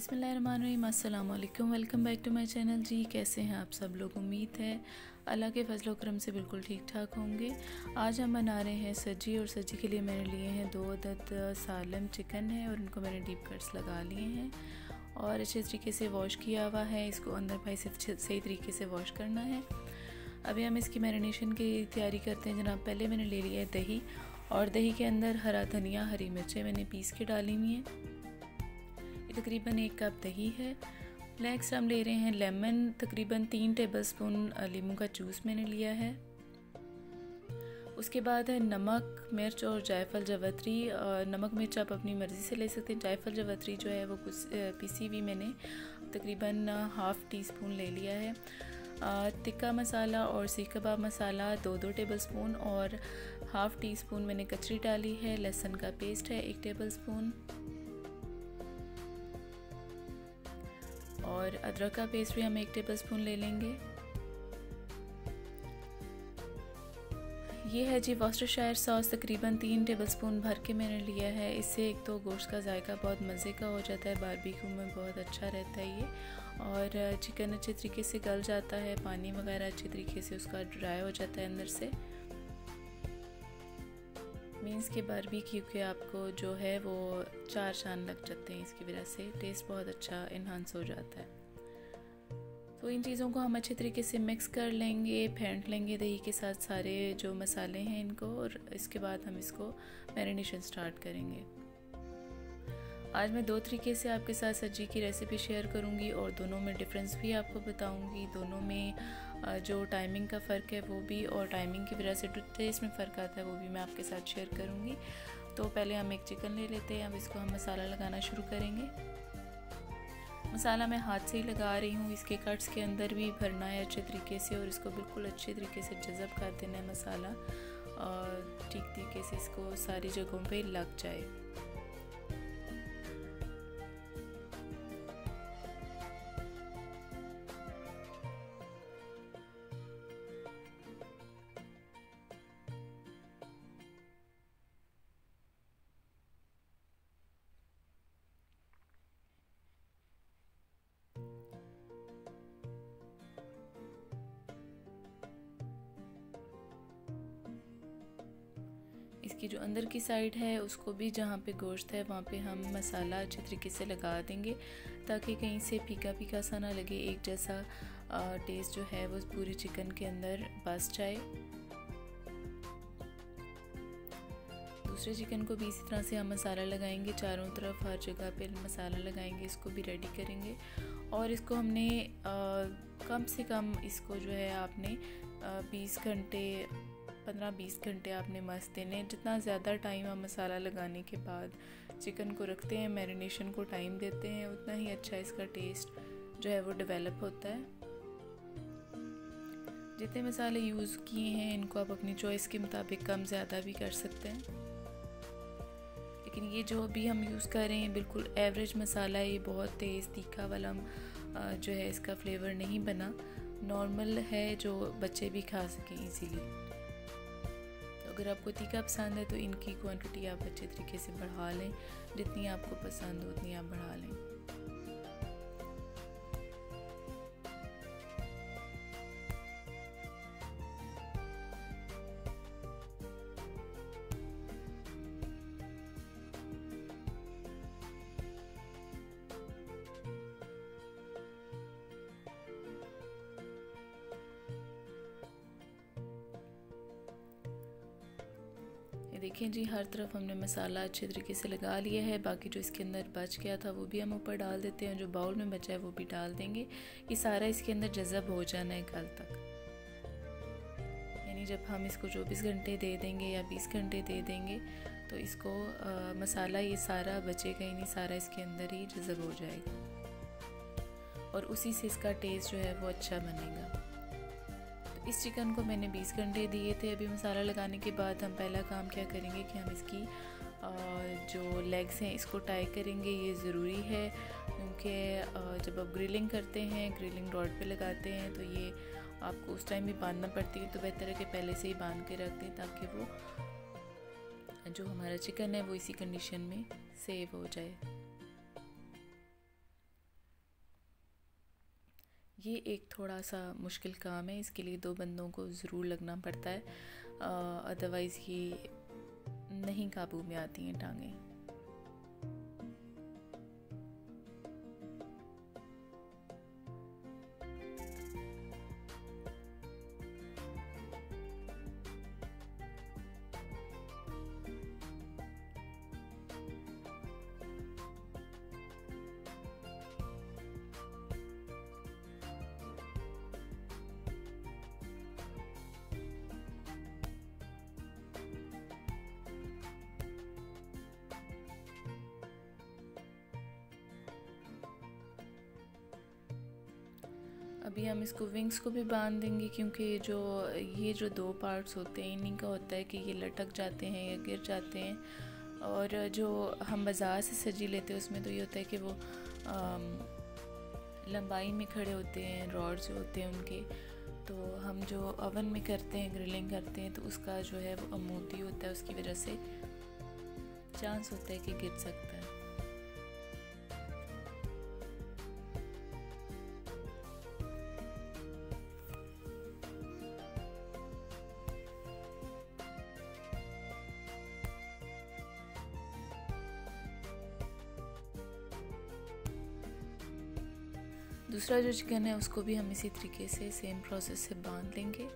बिसमीम अल्लाम welcome back to my channel. जी, कैसे हैं आप सब लोग? उम्मीद है अल्लाह के फजल करम से बिल्कुल ठीक ठाक होंगे। आज हम बना रहे हैं सब्ज़ी और सब्ज़ी के लिए मैंने लिए हैं दो अदद सालम चिकन है और उनको मैंने डीप कट्स लगा लिए हैं और अच्छे तरीके से वॉश किया हुआ है। इसको अंदर भाई से सही तरीके से वॉश करना है। अभी हम इसकी मैरिनेशन की तैयारी करते हैं। जनाब, पहले मैंने ले लिया है दही और दही के अंदर हरा धनिया, हरी मिर्चें मैंने पीस के डाली हुई हैं। तकरीबन एक कप दही है। फ्लैक्स हम ले रहे हैं लेमन तकरीबन तीन टेबलस्पून लीमू का जूस मैंने लिया है। उसके बाद है नमक, मिर्च और जायफल जवतरी। और नमक, मिर्च आप अपनी मर्ज़ी से ले सकते हैं। जायफल जवतरी जो है वो कुछ पीसी हुई मैंने। तकरीबन हाफ़ टी स्पून ले लिया है। टिक्का मसाला और सीख कबाब मसाला, दो दो टेबल स्पून और हाफ़ टी स्पून मैंने कचरी डाली है। लहसुन का पेस्ट है एक टेबल स्पून और अदरक का पेस्ट भी हम एक टेबल स्पून ले लेंगे। ये है जी वॉस्टरशायर सॉस तकरीबन तीन टेबलस्पून भर के मैंने लिया है। इससे एक तो गोश्त का जायका बहुत मज़े का हो जाता है बारबेक्यू में बहुत अच्छा रहता है ये। और चिकन अच्छे तरीके से गल जाता है, पानी वगैरह अच्छे तरीके से उसका ड्राई हो जाता है अंदर से। मीन्स के बारबेक्यू के आपको जो है वो चार शान लग जाते हैं इसकी वजह से। टेस्ट बहुत अच्छा इन्हांस हो जाता है। तो इन चीज़ों को हम अच्छे तरीके से मिक्स कर लेंगे, फेंट लेंगे दही के साथ सारे जो मसाले हैं इनको और इसके बाद हम इसको मैरिनेशन स्टार्ट करेंगे। आज मैं दो तरीके से आपके साथ सब्ज़ी की रेसिपी शेयर करूँगी और दोनों में डिफरेंस भी आपको बताऊँगी। दोनों में जो टाइमिंग का फ़र्क है वो भी और टाइमिंग की वजह से टेस्ट में फ़र्क आता है वो भी मैं आपके साथ शेयर करूँगी। तो पहले हम एक चिकन ले लेते हैं, अब इसको हम मसाला लगाना शुरू करेंगे। मसाला मैं हाथ से ही लगा रही हूँ, इसके कट्स के अंदर भी भरना है अच्छे तरीके से और इसको बिल्कुल अच्छे तरीके से जज़ब कर देना है मसाला। और ठीक तरीके से इसको सारी जगहों पे लग जाए। इसकी जो अंदर की साइड है उसको भी जहाँ पे गोश्त है वहाँ पे हम मसाला अच्छे तरीके से लगा देंगे ताकि कहीं से फीका फीका सा ना लगे एक जैसा टेस्ट जो है वो पूरी चिकन के अंदर बस जाए। दूसरे चिकन को भी इसी तरह से हम मसाला लगाएँगे चारों तरफ़ हर जगह पे मसाला लगाएँगे इसको भी रेडी करेंगे। और इसको हमने आ, कम से कम इसको जो है आपने बीस घंटे पंद्रह बीस घंटे आपने मस्त देने जितना ज़्यादा टाइम आप मसाला लगाने के बाद चिकन को रखते हैं मैरिनेशन को टाइम देते हैं, उतना ही अच्छा इसका टेस्ट जो है वो डेवलप होता है। जितने मसाले यूज़ किए हैं, इनको आप अपनी चॉइस के मुताबिक कम ज़्यादा भी कर सकते हैं। लेकिन ये जो अभी हम यूज़ कर रहे हैं, बिल्कुल एवरेज मसाला है, ये बहुत तेज़ तीखा वाला जो है इसका फ्लेवर नहीं बना। नॉर्मल है जो बच्चे भी खा सकें इजीली अगर आपको तीखा पसंद है तो इनकी क्वांटिटी आप अच्छे तरीके से बढ़ा लें। जितनी आपको पसंद हो उतनी आप बढ़ा लें। देखें जी हर तरफ़ हमने मसाला अच्छे तरीके से लगा लिया है। बाकी जो इसके अंदर बच गया था वो भी हम ऊपर डाल देते हैं। जो बाउल में बचा है वो भी डाल देंगे। ये सारा इसके अंदर जज़ब हो जाना है कल तक। यानी जब हम इसको 24 घंटे दे देंगे या 20 घंटे दे देंगे तो इसको आ, मसाला ये सारा बचेगा ही नहीं सारा इसके अंदर ही जज़ब हो जाएगा। और उसी से इसका टेस्ट जो है वो अच्छा बनेगा। इस चिकन को मैंने 20 घंटे दिए थे। अभी मसाला लगाने के बाद हम पहला काम क्या करेंगे कि हम इसकी जो लेग्स हैं, इसको टाई करेंगे। ये ज़रूरी है क्योंकि जब आप ग्रिलिंग करते हैं ग्रिलिंग रॉड पे लगाते हैं तो ये आपको उस टाइम भी बांधना पड़ती है। तो बेहतर है कि पहले से ही बाँध के रख दें ताकि वो, जो हमारा चिकन है, वो इसी कंडीशन में सेव हो जाए। ये एक थोड़ा सा मुश्किल काम है, इसके लिए दो बंदों को ज़रूर लगना पड़ता है। अदरवाइज़ ये नहीं काबू में आती हैं टांगें। अभी हम इसको विंग्स को भी बाँध देंगे क्योंकि ये जो ये जो दो पार्ट्स होते हैं, इन्हीं का होता है कि ये लटक जाते हैं या गिर जाते हैं। और जो हम बाज़ार से सजी लेते हैं, उसमें तो ये होता है कि वो लंबाई में खड़े होते हैं रॉड्स होते हैं उनके। तो हम जो ओवन में करते हैं ग्रिलिंग करते हैं तो उसका जो है वो अमोदी होता है, उसकी वजह से चांस होता है कि गिर सकता है। दूसरा जो चिकन है, उसको भी हम इसी तरीके से सेम प्रोसेस से बाँध लेंगे।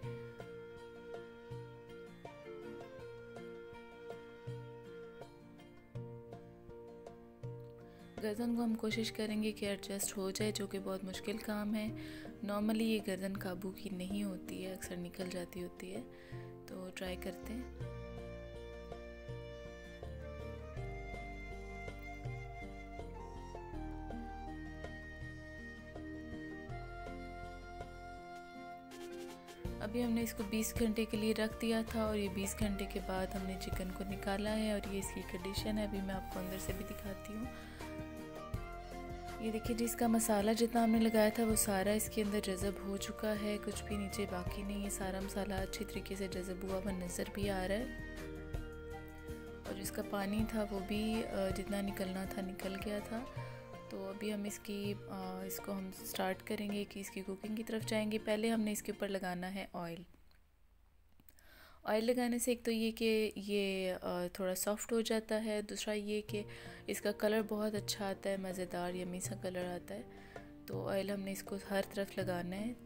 गर्दन को हम कोशिश करेंगे कि एडजस्ट हो जाए, जो कि बहुत मुश्किल काम है। नॉर्मली ये गर्दन काबू की नहीं होती है, अक्सर निकल जाती होती है तो ट्राई करते हैं। अभी हमने इसको 20 घंटे के लिए रख दिया था और ये 20 घंटे के बाद हमने चिकन को निकाला है और ये इसकी कंडीशन है। अभी मैं आपको अंदर से भी दिखाती हूँ। ये देखिए जिसका मसाला जितना हमने लगाया था वो सारा इसके अंदर जज़ब हो चुका है। कुछ भी नीचे बाकी नहीं है। सारा मसाला अच्छी तरीके से जज़ब हुआ हुआ नज़र भी आ रहा है। और जिसका पानी था वो भी जितना निकलना था निकल गया था। तो अभी हम इसकी इसको हम स्टार्ट करेंगे कि इसकी कुकिंग की तरफ़ जाएँगे। पहले हमने इसके ऊपर लगाना है ऑयल ऑयल लगाने से एक तो ये कि ये थोड़ा सॉफ्ट हो जाता है। दूसरा ये कि इसका कलर बहुत अच्छा आता है, मज़ेदार यमी सा कलर आता है। तो ऑयल हमने इसको हर तरफ़ लगाना है।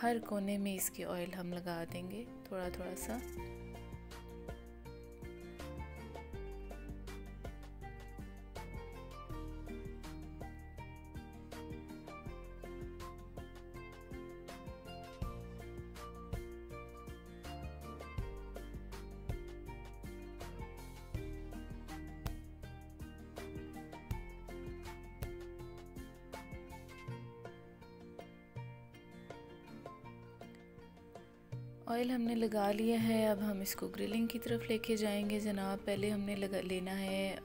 हर कोने में इसके ऑयल हम लगा देंगे थोड़ा थोड़ा सा। ऑयल हमने लगा लिया है, अब हम इसको ग्रिलिंग की तरफ़ लेके जाएँगे। जनाब, पहले हमने लगा, लेना है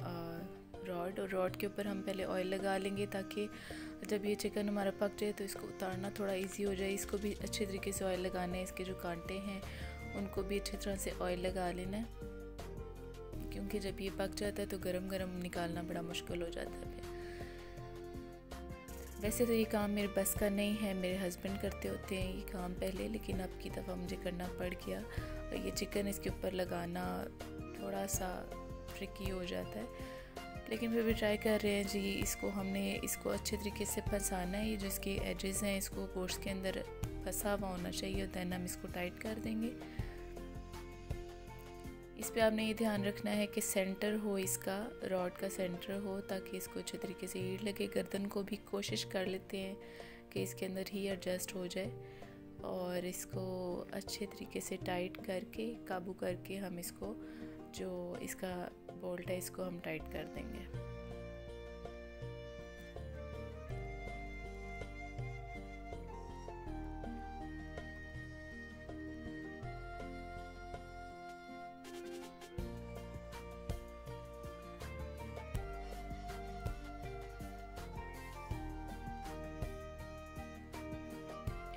रॉड और रॉड के ऊपर हम पहले ऑयल लगा लेंगे ताकि जब ये चिकन हमारा पक जाए तो इसको उतारना थोड़ा इजी हो जाए। इसको भी अच्छे तरीके से ऑयल लगाना है, इसके जो कांटे हैं, उनको भी अच्छी तरह से ऑयल लगा लेना है। क्योंकि जब ये पक जाता है तो गरम गरम निकालना बड़ा मुश्किल हो जाता है। वैसे तो ये काम मेरे बस का नहीं है, मेरे हस्बैंड करते होते हैं ये काम पहले, लेकिन अब की दफ़ा मुझे करना पड़ गया। और ये चिकन इसके ऊपर लगाना थोड़ा सा ट्रिकी हो जाता है। लेकिन फिर भी ट्राई कर रहे हैं जी, इसको हमने, इसको अच्छे तरीके से फंसाना है। ये जो इसके एजेस हैं, इसको कोर्स के अंदर फंसा हुआ होना चाहिए दैन हम इसको टाइट कर देंगे। इस पर आपने ये ध्यान रखना है कि सेंटर हो इसका रॉड का सेंटर हो, ताकि इसको अच्छे तरीके से ईड लगे, गर्दन को भी कोशिश कर लेते हैं कि इसके अंदर ही एडजस्ट हो जाए। और इसको अच्छे तरीके से टाइट करके, काबू करके हम इसको, जो इसका बोल्ट है, इसको हम टाइट कर देंगे।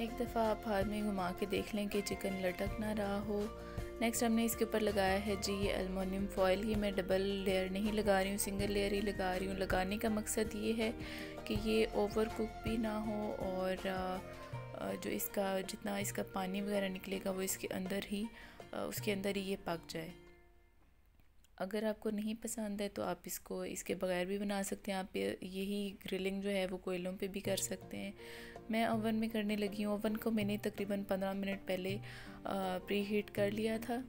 एक दफ़ा आप हाथ में घुमा के देख लें कि चिकन लटक ना रहा हो। नेक्स्ट हमने इसके ऊपर लगाया है जी ये अलमोनियम फॉयल ये मैं डबल लेयर नहीं लगा रही हूँ सिंगल लेयर ही लगा रही हूँ। लगाने का मकसद ये है कि ये ओवर कुक भी ना हो और जो इसका जितना इसका पानी वगैरह निकलेगा वो इसके अंदर ही उसके अंदर ही ये पक जाए। अगर आपको नहीं पसंद है तो आप इसको, इसके बगैर भी बना सकते हैं। आप यही ग्रिलिंग जो है वो कोयलों पे भी कर सकते हैं। मैं ओवन में करने लगी हूँ। ओवन को मैंने तकरीबन पंद्रह मिनट पहले प्री हीट कर लिया था।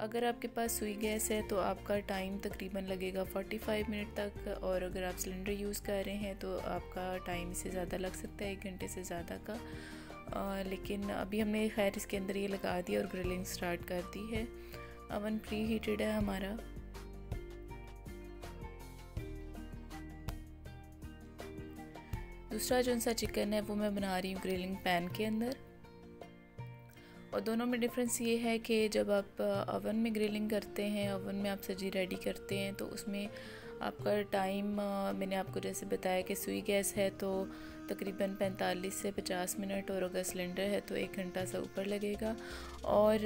अगर आपके पास सुई गैस है तो आपका टाइम तकरीबन लगेगा 45 मिनट तक और अगर आप सिलेंडर यूज़ कर रहे हैं तो आपका टाइम इससे ज़्यादा लग सकता है, एक घंटे से ज़्यादा का। लेकिन अभी हमने खैर इसके अंदर ये लगा दिया और ग्रिलिंग स्टार्ट कर दी है। अवन प्री हीटेड है हमारा। दूसरा जो सा चिकन है, वो मैं बना रही हूँ ग्रिलिंग पैन के अंदर। और दोनों में डिफरेंस ये है कि जब आप ओवन में ग्रिलिंग करते हैं ओवन में आप सब्ज़ी रेडी करते हैं तो उसमें आपका टाइम मैंने आपको जैसे बताया कि सुई गैस है तो तकरीबन 45 से 50 मिनट और अगर सिलेंडर है तो एक घंटा सा ऊपर लगेगा। और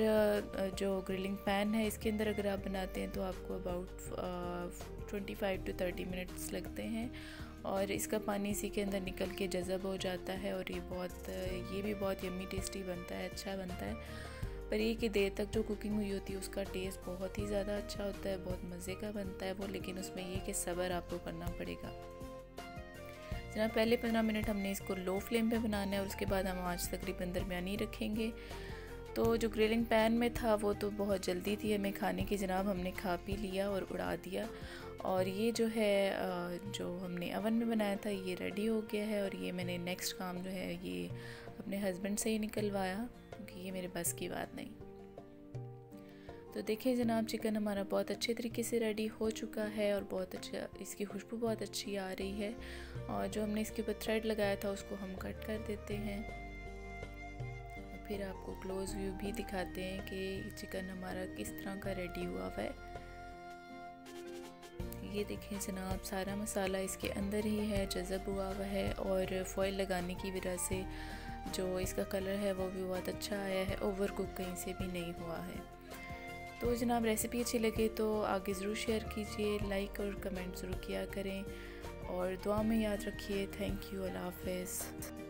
जो ग्रिलिंग पैन है, इसके अंदर अगर आप बनाते हैं तो आपको about twenty five to thirty minutes लगते हैं। और इसका पानी इसी के अंदर निकल के जज़ब हो जाता है और ये बहुत, ये भी बहुत यम्मी टेस्टी बनता है अच्छा बनता है। पर ये कि देर तक जो कुकिंग हुई होती है, उसका टेस्ट बहुत ही ज़्यादा अच्छा होता है, बहुत मज़े का बनता है वो, लेकिन उसमें ये कि सब्र आपको करना पड़ेगा। जनाब, पहले पंद्रह मिनट हमने इसको लो फ्लेम पे बनाना है और उसके बाद हम आज तकरीबन दरमियानी रखेंगे। तो जो ग्रिलिंग पैन में था, वो तो बहुत जल्दी थी हमें खाने की। जनाब, हमने खा पी लिया और उड़ा दिया। और ये जो है जो हमने अवन में बनाया था, ये रेडी हो गया है और ये मैंने नेक्स्ट काम जो है, ये अपने हस्बैंड से ही निकलवाया। क्योंकि ये मेरे बस की बात नहीं। तो देखिए जनाब, चिकन हमारा बहुत अच्छे तरीके से रेडी हो चुका है और बहुत अच्छा इसकी खुशबू बहुत अच्छी आ रही है। और जो हमने इसके ऊपर थ्रेड लगाया था, उसको हम कट कर देते हैं। फिर आपको क्लोज़ व्यू भी दिखाते हैं कि चिकन हमारा किस तरह का रेडी हुआ हुआ है। ये देखें जनाब, सारा मसाला इसके अंदर ही है, जज़ब हुआ हुआ है और फॉइल लगाने की वजह से जो इसका कलर है वो भी बहुत अच्छा आया है ओवर कुक कहीं से भी नहीं हुआ है। तो जनाब रेसिपी अच्छी लगे तो आगे ज़रूर शेयर कीजिए लाइक और कमेंट ज़रूर किया करें और दुआ में याद रखिए। Thank you Allah half